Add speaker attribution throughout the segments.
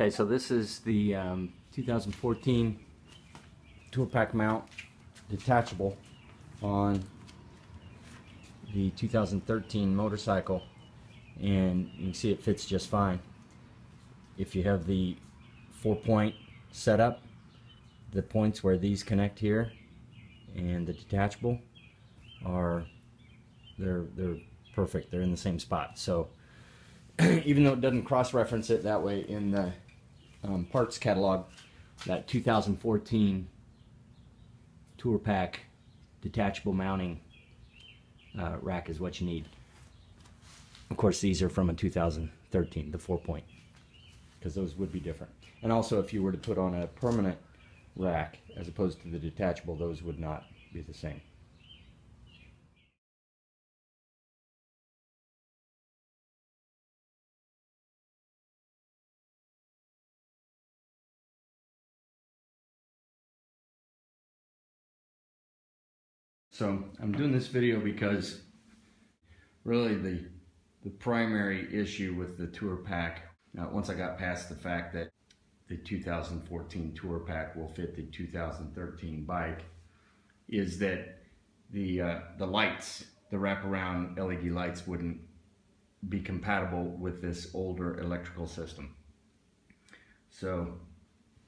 Speaker 1: Okay, so this is the um, 2014 Tour Pack mount detachable on the 2013 motorcycle and you can see it fits just fine. If you have the four point setup, the points where these connect here and the detachable are they're they're perfect. They're in the same spot. So even though it doesn't cross-reference it that way in the um, parts catalog, that 2014 Tour Pack detachable mounting uh, rack is what you need. Of course, these are from a 2013, the four point, because those would be different. And also, if you were to put on a permanent rack as opposed to the detachable, those would not be the same. So I'm doing this video because really the the primary issue with the tour pack, uh, once I got past the fact that the 2014 tour pack will fit the 2013 bike, is that the uh, the lights, the wraparound LED lights, wouldn't be compatible with this older electrical system. So,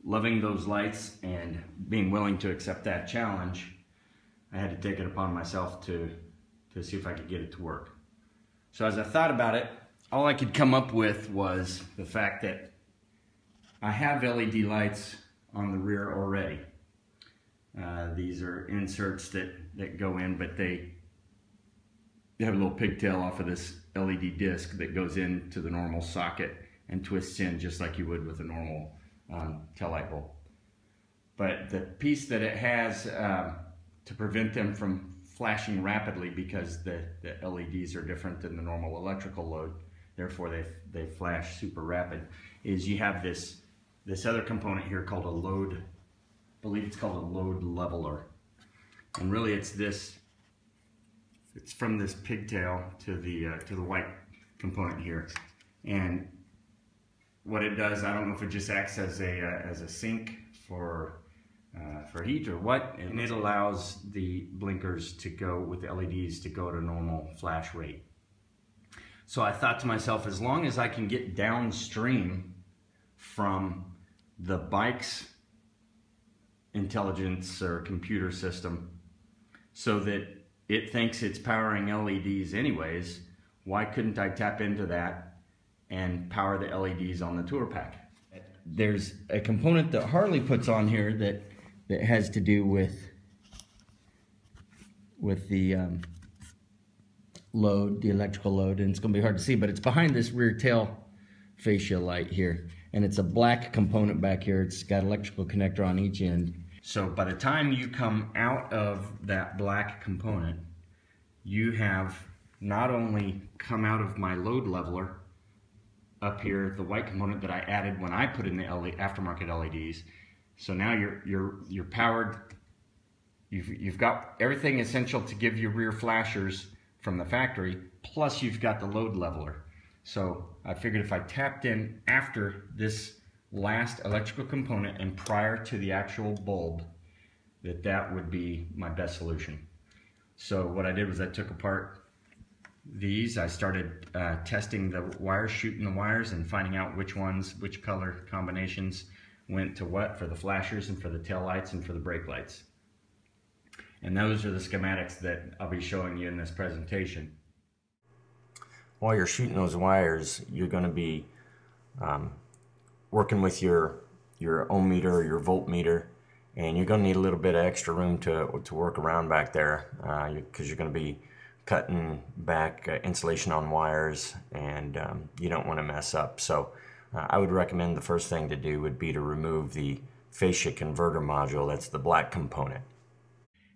Speaker 1: loving those lights and being willing to accept that challenge, I had to take it upon myself to, to see if I could get it to work. So as I thought about it, all I could come up with was the fact that I have LED lights on the rear already. Uh, these are inserts that, that go in, but they, they have a little pigtail off of this LED disc that goes into the normal socket and twists in just like you would with a normal um, tail light bulb. But the piece that it has um, to prevent them from flashing rapidly because the, the LEDs are different than the normal electrical load, therefore they, they flash super rapid, is you have this, this other component here called a load, I believe it's called a load leveler. And really it's this, it's from this pigtail to the, uh, to the white component here. And what it does, I don't know if it just acts as a, uh, as a sink for uh, for heat or what, and it allows the blinkers to go with the LEDs to go to a normal flash rate. So I thought to myself, as long as I can get downstream from the bike's intelligence or computer system so that it thinks it's powering LEDs anyways, why couldn't I tap into that and power the LEDs on the tour pack? There's a component that Harley puts on here that that has to do with with the um, load, the electrical load, and it's going to be hard to see, but it's behind this rear tail fascia light here, and it's a black component back here. It's got electrical connector on each end. So by the time you come out of that black component, you have not only come out of my load leveler up here, the white component that I added when I put in the aftermarket LEDs, so now you're you're you're powered. You've you've got everything essential to give you rear flashers from the factory. Plus you've got the load leveler. So I figured if I tapped in after this last electrical component and prior to the actual bulb, that that would be my best solution. So what I did was I took apart these. I started uh, testing the wires, shooting the wires and finding out which ones, which color combinations went to what for the flashers and for the tail lights and for the brake lights. And those are the schematics that I'll be showing you in this presentation.
Speaker 2: While you're shooting those wires, you're going to be um, working with your your ohm meter your voltmeter, and you're going to need a little bit of extra room to, to work around back there because uh, you're going to be cutting back uh, insulation on wires and um, you don't want to mess up. So uh, I would recommend the first thing to do would be to remove the fascia converter module, that's the black component.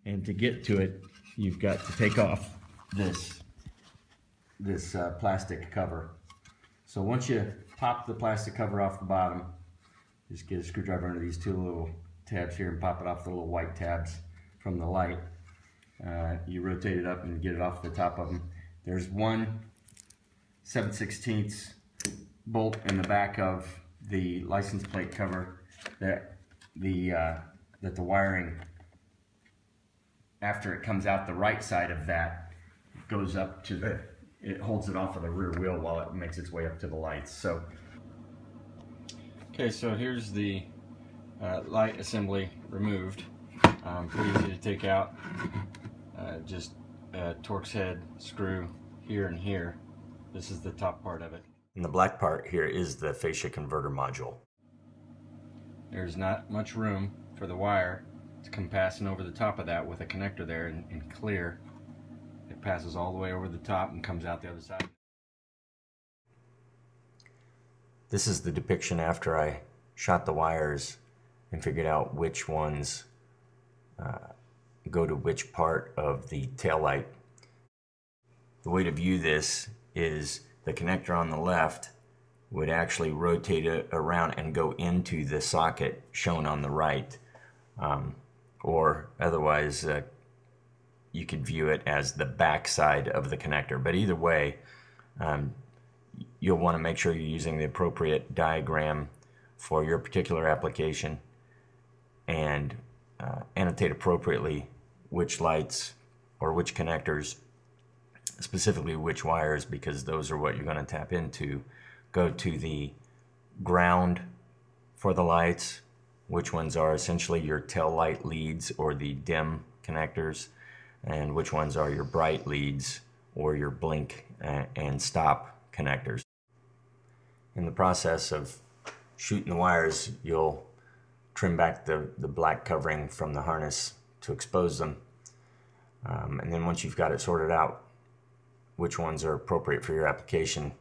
Speaker 1: And to get to it, you've got to take off this, this uh, plastic cover. So once you pop the plastic cover off the bottom, just get a screwdriver under these two little tabs here and pop it off the little white tabs from the light. Uh, you rotate it up and get it off the top of them. There's one 7 16 bolt in the back of the license plate cover that the uh, that the wiring after it comes out the right side of that goes up to the it holds it off of the rear wheel while it makes its way up to the lights. So okay so here's the uh, light assembly removed. Um, pretty easy to take out. Uh, just uh, Torx head screw here and here. This is the top part of it
Speaker 2: And the black part here is the fascia converter module.
Speaker 1: there's not much room for the wire to come passing over the top of that with a connector there and, and clear. It passes all the way over the top and comes out the other side.
Speaker 2: This is the depiction after I shot the wires and figured out which ones uh, go to which part of the tail light. The way to view this is the connector on the left would actually rotate it around and go into the socket shown on the right. Um, or otherwise, uh, you could view it as the back side of the connector. But either way, um, you'll want to make sure you're using the appropriate diagram for your particular application and uh, annotate appropriately which lights or which connectors, specifically which wires, because those are what you're going to tap into. Go to the ground for the lights, which ones are essentially your tail light leads or the dim connectors, and which ones are your bright leads or your blink and stop connectors. In the process of shooting the wires, you'll trim back the, the black covering from the harness to expose them. Um, and then once you've got it sorted out, which ones are appropriate for your application,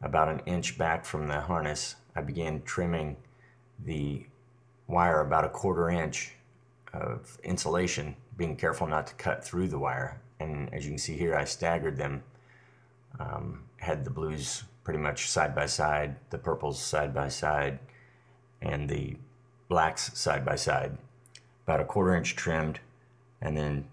Speaker 2: about an inch back from the harness, I began trimming the wire about a quarter inch of insulation, being careful not to cut through the wire. And as you can see here, I staggered them, um, had the blues pretty much side by side, the purples side by side, and the blacks side by side. About a quarter inch trimmed, and then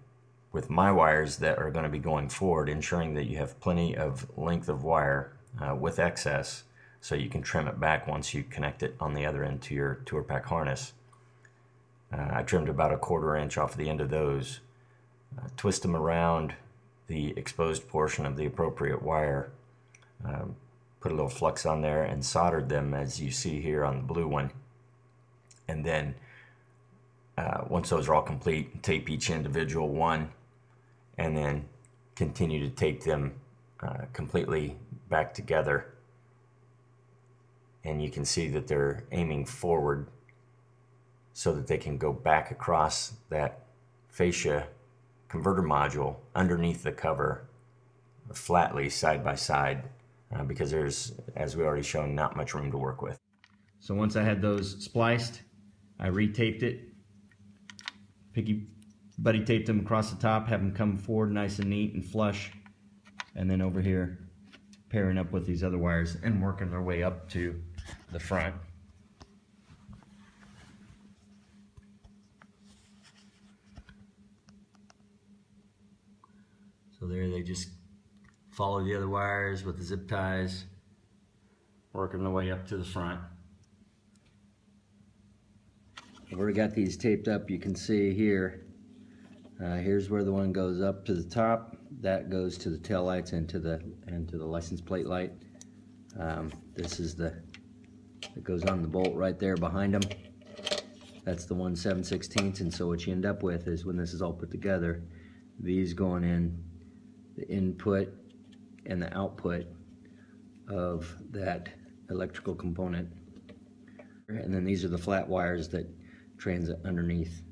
Speaker 2: with my wires that are going to be going forward, ensuring that you have plenty of length of wire uh, with excess so you can trim it back once you connect it on the other end to your tour pack harness. Uh, I trimmed about a quarter inch off the end of those, uh, twist them around the exposed portion of the appropriate wire, um, put a little flux on there and soldered them as you see here on the blue one. And then uh, once those are all complete, tape each individual one and then continue to tape them uh, completely back together. And you can see that they're aiming forward so that they can go back across that fascia converter module underneath the cover flatly side by side uh, because there's as we already shown not much room to work with.
Speaker 1: So once I had those spliced I retaped it picky buddy taped them across the top have them come forward nice and neat and flush and then over here pairing up with these other wires and working their way up to the front. So there they just follow the other wires with the zip ties, working their way up to the front. Already got these taped up, you can see here. Uh, here's where the one goes up to the top. That goes to the tail lights and to the and to the license plate light. Um, this is the that goes on the bolt right there behind them. That's the one 7 16 and so what you end up with is when this is all put together, these going in the input and the output of that electrical component. And then these are the flat wires that transit underneath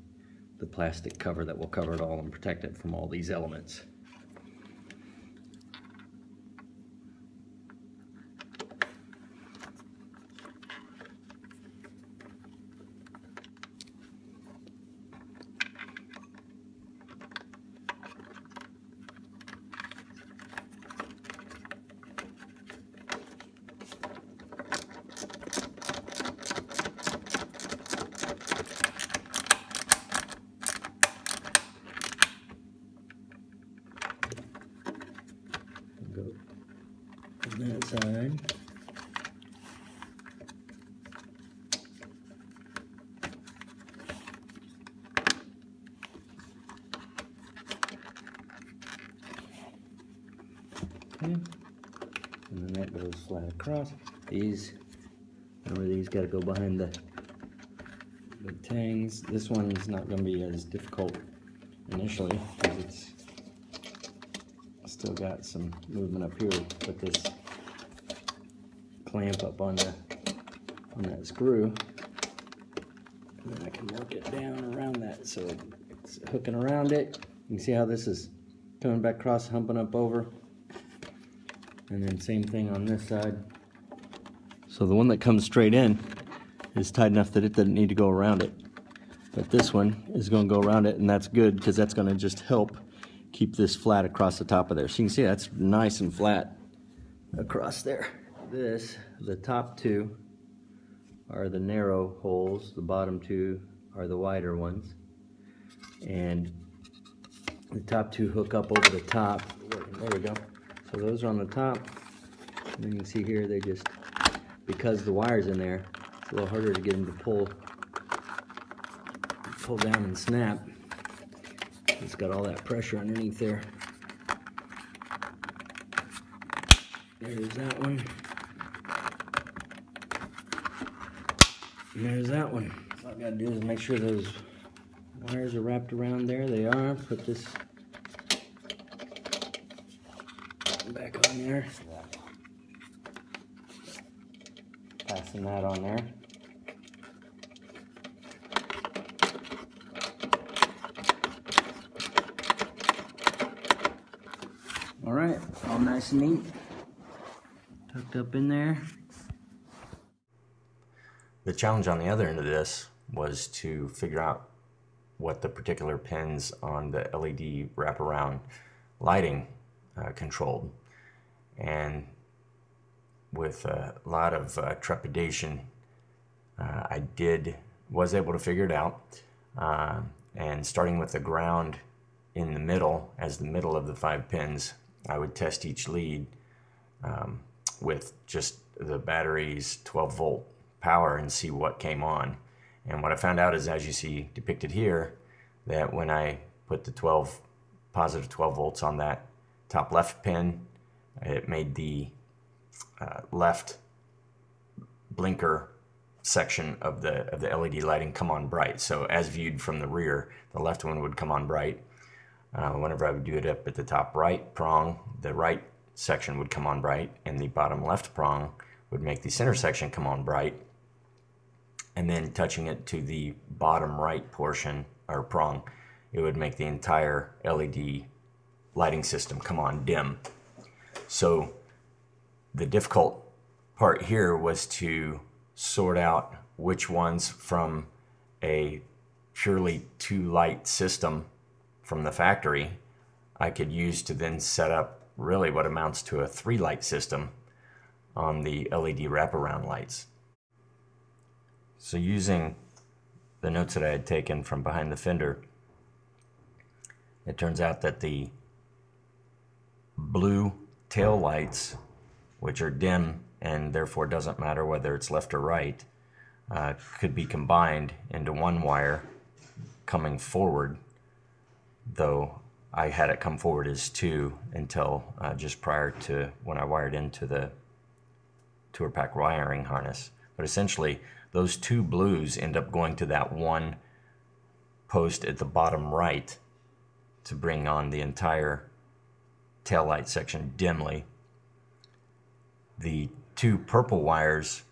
Speaker 1: the plastic cover that will cover it all and protect it from all these elements. go on that side.
Speaker 3: in. And then that goes flat across. These, remember these gotta go behind the, tangs. This one's not gonna be as difficult initially, because it's still got some movement up here. Put this clamp up on the, on that screw. And then I can work it down around that so it's hooking around it. You can see how this is coming back across, humping up over. And then same thing on this side. So the one that comes straight in is tight enough that it doesn't need to go around it. But this one is going to go around it and that's good because that's going to just help keep this flat across the top of there. So you can see that's nice and flat across there. This, the top two are the narrow holes, the bottom two are the wider ones. And the top two hook up over the top. There we go. So those are on the top. And you can see here they just, because the wire's in there, a little harder to get them to pull, pull down and snap. It's got all that pressure underneath there. There's that one. And there's that one. All I've gotta do is make sure those wires are wrapped around there. They are. Put this back on there. Fasten that on there. All right, all nice and neat. Tucked up in there.
Speaker 2: The challenge on the other end of this was to figure out what the particular pins on the LED wraparound lighting uh, controlled. And with a lot of uh, trepidation, uh, I did was able to figure it out. Uh, and starting with the ground in the middle, as the middle of the five pins, I would test each lead um, with just the battery's 12 volt power and see what came on. And what I found out is, as you see depicted here, that when I put the 12 positive 12 volts on that top left pin, it made the uh, left blinker section of the of the LED lighting come on bright. So as viewed from the rear, the left one would come on bright. Uh, whenever I would do it up at the top right prong, the right section would come on bright, and the bottom left prong would make the center section come on bright. And then touching it to the bottom right portion or prong, it would make the entire LED lighting system come on dim. So the difficult part here was to sort out which ones from a purely two light system from the factory I could use to then set up really what amounts to a three light system on the LED wraparound lights. So using the notes that I had taken from behind the fender, it turns out that the blue tail lights, which are dim and therefore doesn't matter whether it's left or right, uh, could be combined into one wire coming forward, though I had it come forward as two until uh, just prior to when I wired into the tour pack wiring harness. But essentially, those two blues end up going to that one post at the bottom right to bring on the entire tail light section dimly. The two purple wires,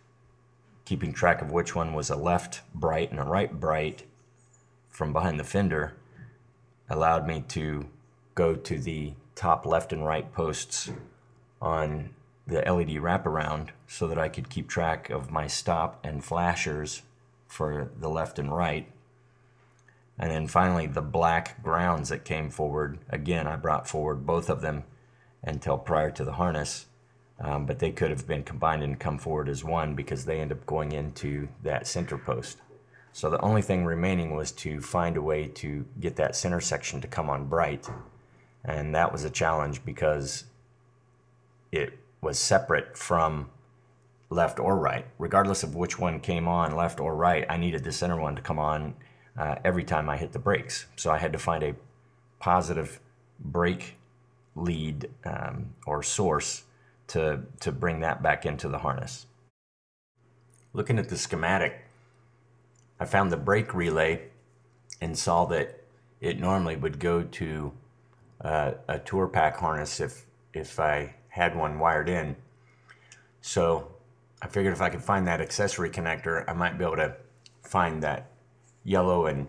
Speaker 2: keeping track of which one was a left bright and a right bright from behind the fender, allowed me to go to the top left and right posts on the LED wraparound so that I could keep track of my stop and flashers for the left and right. And then finally, the black grounds that came forward. Again, I brought forward both of them until prior to the harness, um, but they could have been combined and come forward as one because they end up going into that center post. So the only thing remaining was to find a way to get that center section to come on bright. And that was a challenge because it was separate from left or right. Regardless of which one came on, left or right, I needed the center one to come on uh, every time I hit the brakes. So I had to find a positive brake lead um, or source to, to bring that back into the harness. Looking at the schematic, I found the brake relay and saw that it normally would go to uh, a tour pack harness if, if I had one wired in. So I figured if I could find that accessory connector, I might be able to find that yellow and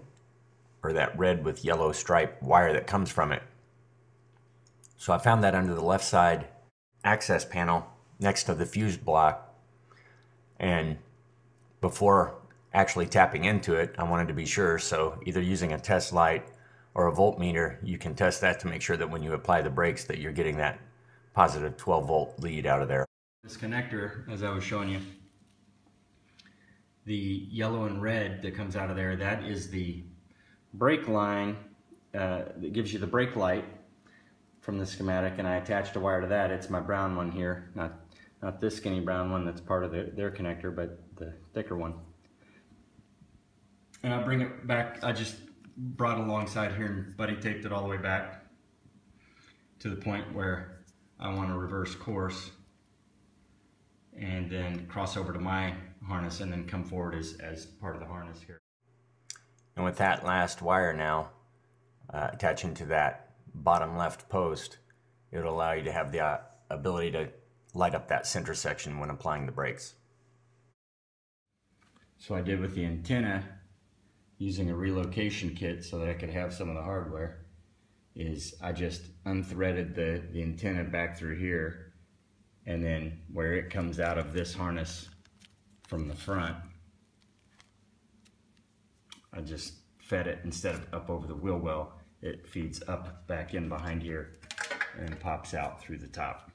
Speaker 2: or that red with yellow stripe wire that comes from it. So I found that under the left side access panel next to the fuse block. And before actually tapping into it, I wanted to be sure. So either using a test light or a voltmeter, you can test that to make sure that when you apply the brakes that you're getting that positive 12 volt lead out of there.
Speaker 1: This connector, as I was showing you, the yellow and red that comes out of there, that is the brake line uh, that gives you the brake light from the schematic, and I attached a wire to that. It's my brown one here, not not this skinny brown one that's part of the, their connector, but the thicker one. And I bring it back. I just brought alongside here and buddy taped it all the way back to the point where I want to reverse course and then cross over to my harness and then come forward as, as part of the harness here.
Speaker 2: And with that last wire now uh, attaching to that bottom left post, it'll allow you to have the uh, ability to light up that center section when applying the brakes.
Speaker 1: So I did with the antenna using a relocation kit so that I could have some of the hardware is I just unthreaded the, the antenna back through here and then where it comes out of this harness from the front I just fed it instead of up over the wheel well it feeds up back in behind here and pops out through the top.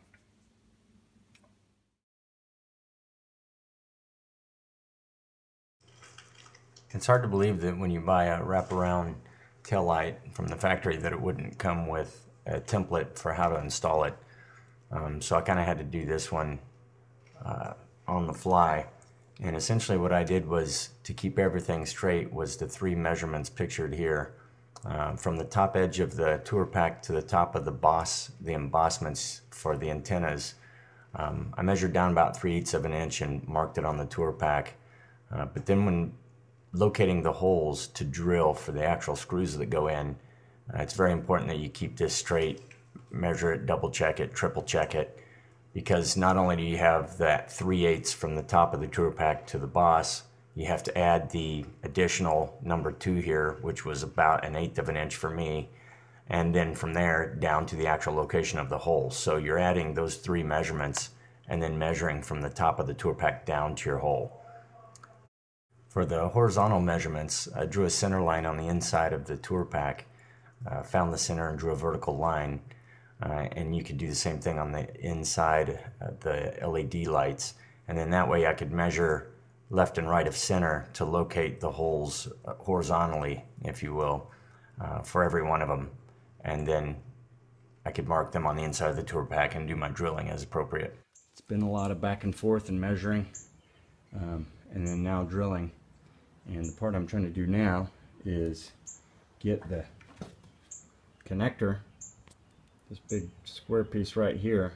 Speaker 2: It's hard to believe that when you buy a wraparound tail light from the factory that it wouldn't come with a template for how to install it. Um, so I kind of had to do this one uh, on the fly. And essentially what I did was to keep everything straight was the three measurements pictured here. Uh, from the top edge of the tour pack to the top of the boss, the embossments for the antennas. Um, I measured down about 3 eighths of an inch and marked it on the tour pack. Uh, but then when locating the holes to drill for the actual screws that go in, uh, it's very important that you keep this straight, measure it, double check it, triple check it, because not only do you have that 3 eighths from the top of the tour pack to the boss, you have to add the additional number two here, which was about an eighth of an inch for me, and then from there down to the actual location of the hole. So you're adding those three measurements and then measuring from the top of the tour pack down to your hole. For the horizontal measurements, I drew a center line on the inside of the tour pack, uh, found the center and drew a vertical line. Uh, and you could do the same thing on the inside, uh, the LED lights. And then that way I could measure left and right of center to locate the holes uh, horizontally, if you will, uh, for every one of them. And then I could mark them on the inside of the tour pack and do my drilling as appropriate.
Speaker 1: It's been a lot of back and forth and measuring um, and then now drilling. And the part I'm trying to do now is get the connector, this big square piece right here,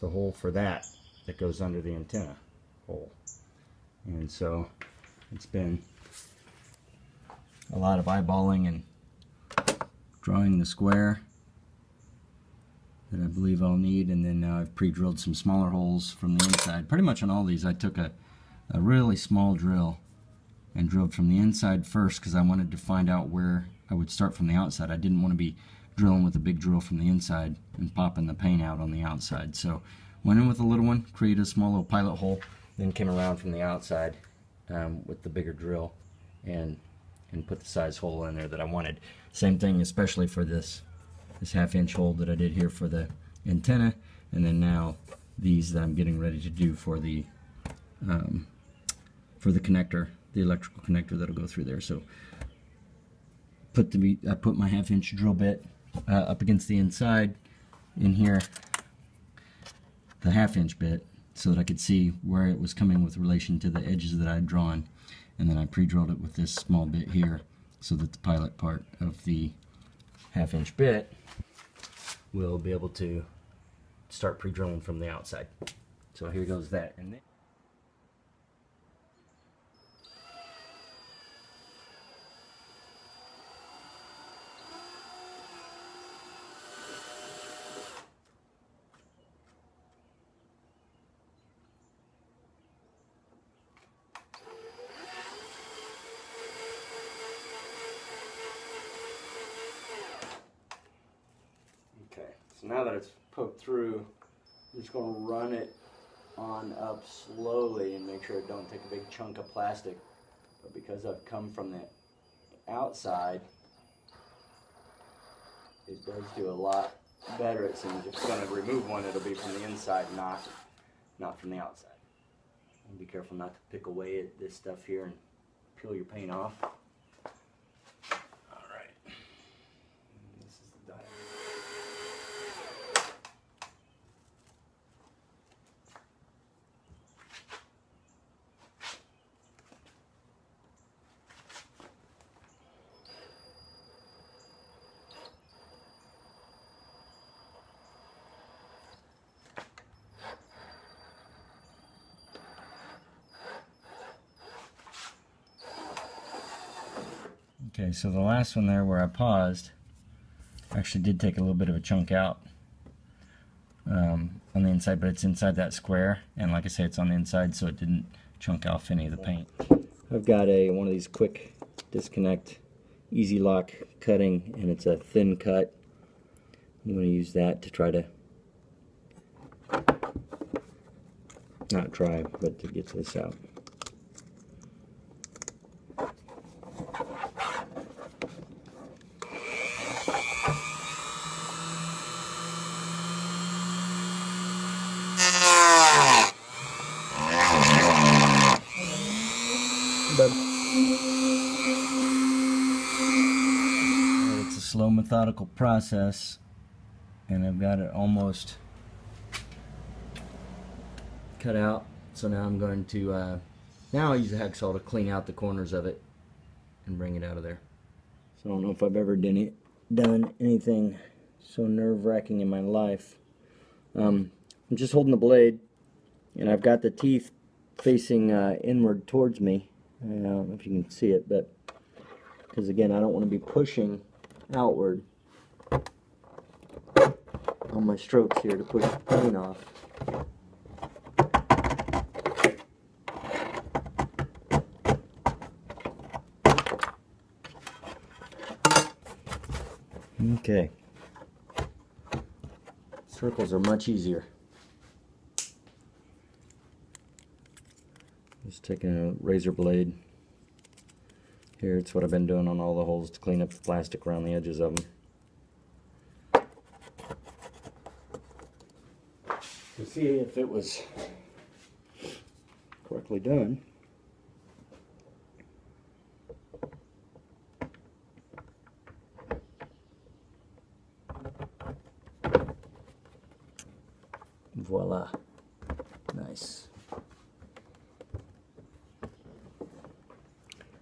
Speaker 1: the hole for that that goes under the antenna hole. And so it's been a lot of eyeballing and drawing the square that I believe I'll need and then now I've pre-drilled some smaller holes from the inside. Pretty much on all these I took a, a really small drill and drilled from the inside first because I wanted to find out where I would start from the outside. I didn't want to be drilling with a big drill from the inside and popping the paint out on the outside. So went in with a little one, created a small little pilot hole, then came around from the outside um, with the bigger drill and and put the size hole in there that I wanted. Same thing especially for this this half inch hole that I did here for the antenna and then now these that I'm getting ready to do for the um, for the connector the electrical connector that'll go through there so put the I put my half inch drill bit uh, up against the inside in here the half inch bit so that I could see where it was coming with relation to the edges that I'd drawn and then I pre-drilled it with this small bit here so that the pilot part of the half inch bit
Speaker 3: we'll be able to start pre-drilling from the outside. So here goes that. And now that it's poked through, I'm just going to run it on up slowly and make sure it don't take a big chunk of plastic. But because I've come from the outside, it does do a lot better. It seems if it's going to remove one, it'll be from the inside, not not from the outside. And be careful not to pick away at this stuff here and peel your paint off. Okay, so the last one there where I paused actually did take a little bit of a chunk out um, on the inside, but it's inside that square, and like I say, it's on the inside, so it didn't chunk off any of the paint. I've got a one of these quick disconnect, easy lock cutting, and it's a thin cut. I'm going to use that to try to not try, but to get this out. But it's a process, and I've got it almost cut out. So now I'm going to uh, now I use a hacksaw to clean out the corners of it and bring it out of there. So I don't know if I've ever done done anything so nerve-wracking in my life. Um, I'm just holding the blade, and I've got the teeth facing uh, inward towards me. I don't know if you can see it, but because again, I don't want to be pushing outward on my strokes here to push the paint off. Okay. Circles are much easier. Just taking a razor blade. Here, it's what I've been doing on all the holes to clean up the plastic around the edges of them. See if it was correctly done. Voila. Nice.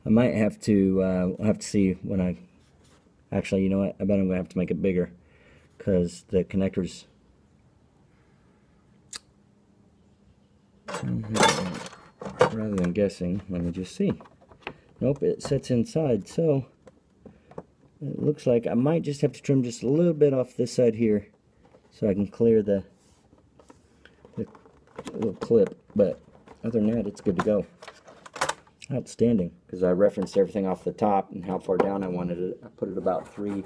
Speaker 3: I might have to, uh, I'll have to see when I, actually, you know what, I bet I'm going to have to make it bigger, because the connectors, rather than guessing, let me just see. Nope, it sits inside, so it looks like I might just have to trim just a little bit off this side here, so I can clear the, the little clip, but other than that, it's good to go. Outstanding, because I referenced everything off the top and how far down I wanted it. I put it about three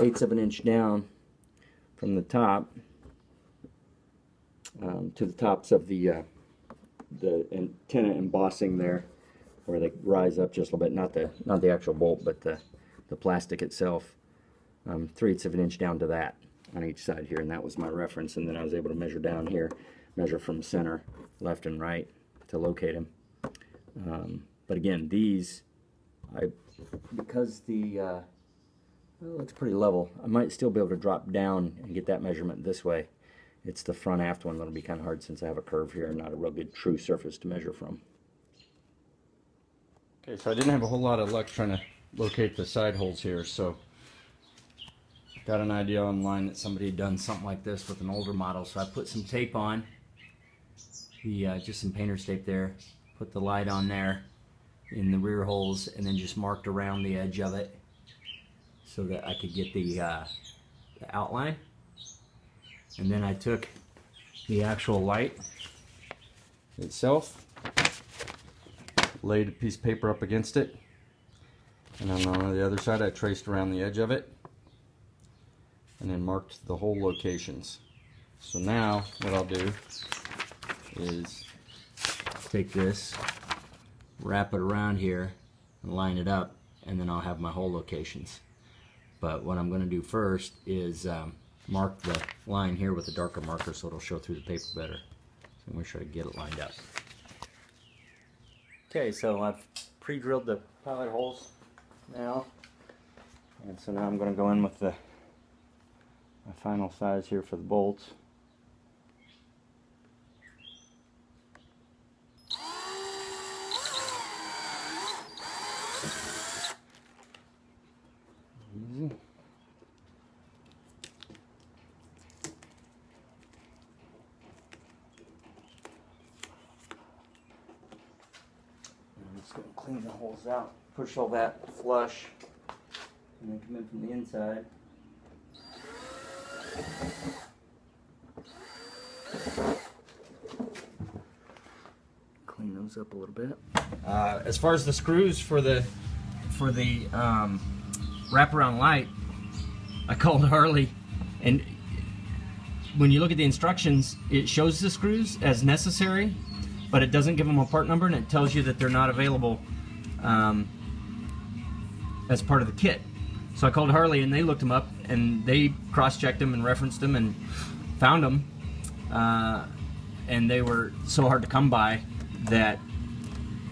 Speaker 3: eighths of an inch down from the top um, to the tops of the uh, the antenna embossing there, where they rise up just a little bit. Not the not the actual bolt, but the the plastic itself. Um, three eighths of an inch down to that on each side here, and that was my reference. And then I was able to measure down here, measure from center, left and right to locate him. Um, but again, these, I because the uh, well, it's pretty level. I might still be able to drop down and get that measurement this way. It's the front aft one that'll be kind of hard since I have a curve here and not a real good true surface to measure from. Okay, so I didn't have a whole lot of luck trying to locate the side holes here, so
Speaker 1: got an idea online that somebody had done something like this with an older model, so I put some tape on, the uh, just some painter's tape there, put the light on there in the rear holes, and then just marked around the edge of it so that I could get the, uh, the outline. And then I took the actual light itself, laid a piece of paper up against it, and then on the other side I traced around the edge of it and then marked the whole locations. So now what I'll do is take this, wrap it around here, and line it up, and then I'll have my whole locations. But what I'm going to do first is um, mark the line here with a darker marker so it'll show through the paper better. So I'm going to try to get it lined up. Okay, so I've pre-drilled the pilot holes now. And so now I'm going to go in with the my final size here for the bolts. Easy. I'm just going to clean out, push all that flush, and then come in from the inside. Clean those up a little bit. Uh, as far as the screws for the for the um, wraparound light, I called Harley, and when you look at the instructions, it shows the screws as necessary, but it doesn't give them a part number, and it tells you that they're not available um, as part of the kit. So I called Harley, and they looked them up, and they cross-checked them and referenced them and found them. Uh, and they were so hard to come by that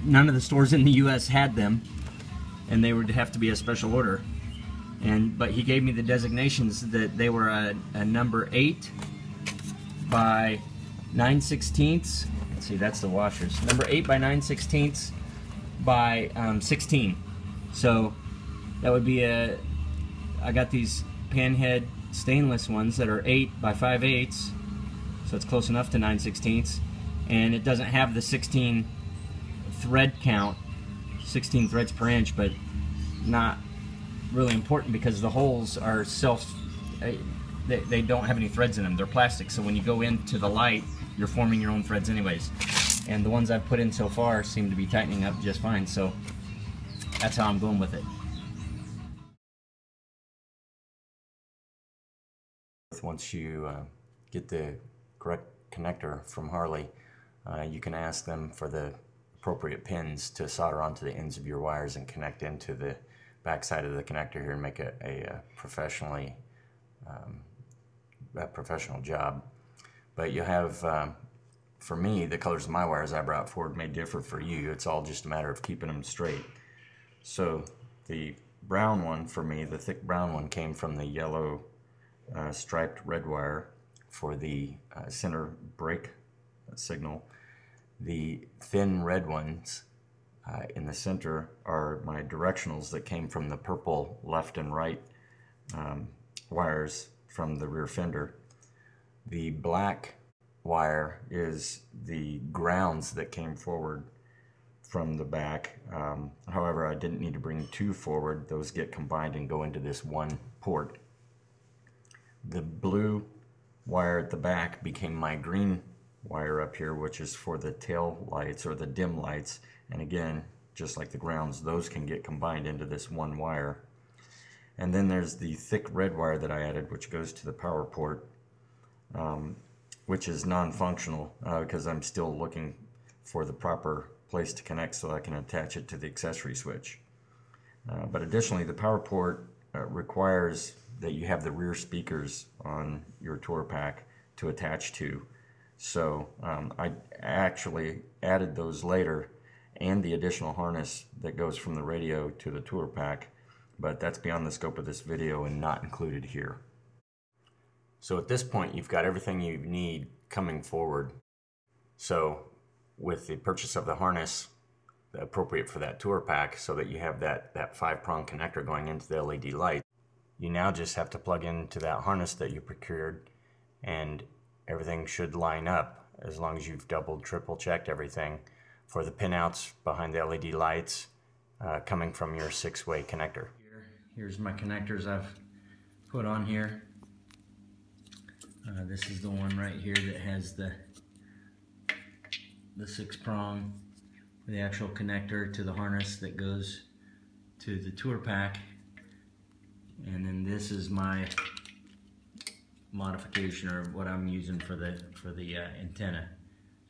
Speaker 1: none of the stores in the U.S. had them, and they would have to be a special order. And but he gave me the designations that they were a, a number eight by nine sixteenths. Let's see, that's the washers. Number eight by nine sixteenths by um, sixteen. So that would be a. I got these panhead stainless ones that are eight by five eighths, so it's close enough to nine sixteenths, and it doesn't have the sixteen thread count, sixteen threads per inch, but not really important because the holes are self. eh, They, they don't have any threads in them. They're plastic, so when you go into the light, you're forming your own threads anyways. And the ones I've put in so far seem to be tightening up just fine. So that's how I'm going with it.
Speaker 2: Once you uh, get the correct connector from Harley, uh, you can ask them for the appropriate pins to solder onto the ends of your wires and connect into the backside of the connector here and make a, a, uh professionally um, a professional job. But you have, um, for me, the colors of my wires I brought forward may differ for you. It's all just a matter of keeping them straight. So the brown one for me, the thick brown one, came from the yellow uh, striped red wire for the uh, center brake signal. The thin red ones uh, in the center are my directionals that came from the purple left and right um, wires from the rear fender. The black wire is the grounds that came forward from the back. Um, however, I didn't need to bring two forward. Those get combined and go into this one port. The blue wire at the back became my green wire up here, which is for the tail lights or the dim lights. And again, just like the grounds, those can get combined into this one wire. And then there's the thick red wire that I added, which goes to the power port, um, which is non-functional because I'm still looking for the proper place to connect so I can attach it to the accessory switch. Uh, but additionally, the power port uh, requires that you have the rear speakers on your tour pack to attach to. So um, I actually added those later and the additional harness that goes from the radio to the tour pack, but that's beyond the scope of this video and not included here. So at this point, you've got everything you need coming forward. So with the purchase of the harness appropriate for that tour pack so that you have that, that five prong connector going into the LED light, you now just have to plug into that harness that you procured and everything should line up as long as you've double, triple checked everything for the pinouts behind the LED lights uh, coming from your six-way connector.
Speaker 1: Here, here's my connectors I've put on here. Uh, this is the one right here that has the the six prong, the actual connector to the harness that goes to the tour pack. And then this is my modification or what I'm using for the for the uh, antenna.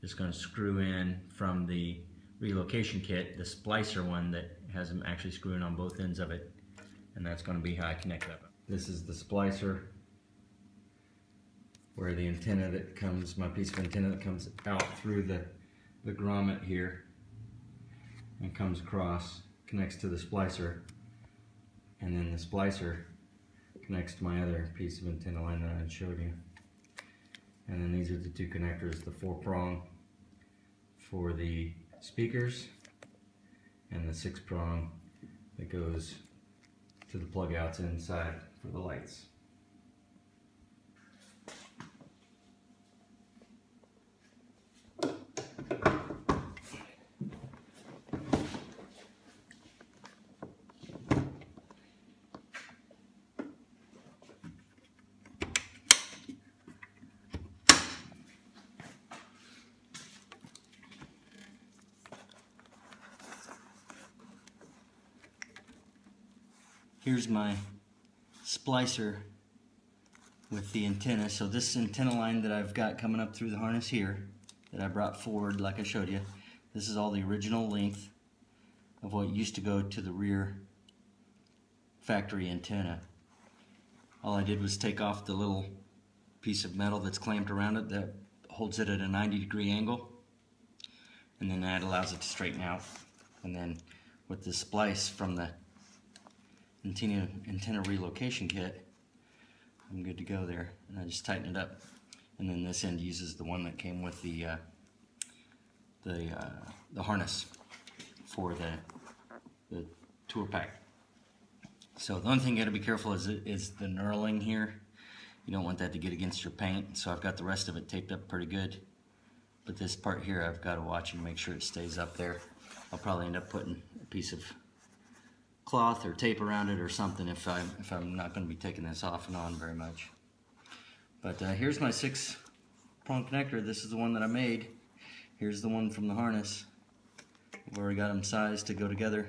Speaker 1: Just going to screw in from the relocation kit, the splicer one that has them actually screwing on both ends of it, and that's going to be how I connect that. This is the splicer where the antenna that comes, my piece of antenna that comes out through the, the grommet here and comes across, connects to the splicer, and then the splicer connects to my other piece of antenna line that I showed you. And then these are the two connectors, the four prong for the speakers and the six prong that goes to the plug outs inside for the lights. Here's my splicer with the antenna. So this antenna line that I've got coming up through the harness here that I brought forward like I showed you, this is all the original length of what used to go to the rear factory antenna. All I did was take off the little piece of metal that's clamped around it that holds it at a 90 degree angle and then that allows it to straighten out and then with the splice from the antenna, antenna relocation kit, I'm good to go there. And I just tighten it up. And then this end uses the one that came with the uh, the uh, the harness for the the tour pack. So the only thing you got to be careful is is the knurling here. You don't want that to get against your paint. So I've got the rest of it taped up pretty good. But this part here, I've got to watch and make sure it stays up there. I'll probably end up putting a piece of cloth or tape around it or something if I'm, if I'm not going to be taking this off and on very much. But uh, here's my six prong connector. This is the one that I made. Here's the one from the harness. I've already got them sized to go together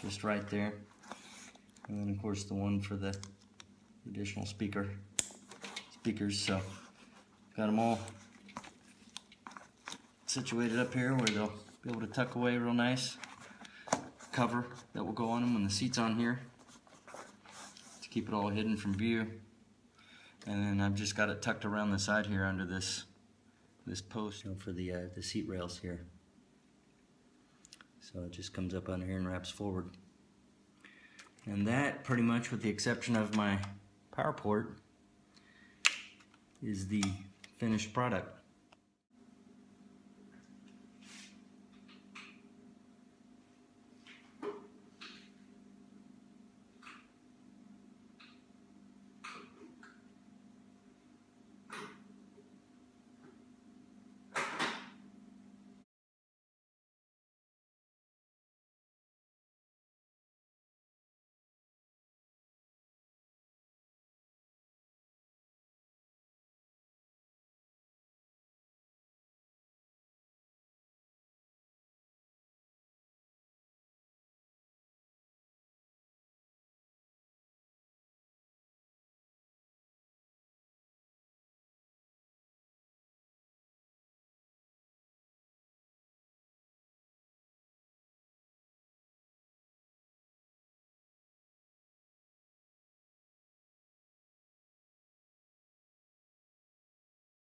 Speaker 1: just right there. And then of course the one for the additional speaker speakers. So got them all situated up here where they'll be able to tuck away real nice cover that will go on them when the seat's on here to keep it all hidden from view. And then I've just got it tucked around the side here under this this post for the uh, the seat rails here. So it just comes up under here and wraps forward. And that, pretty much with the exception of my power port, is the finished product.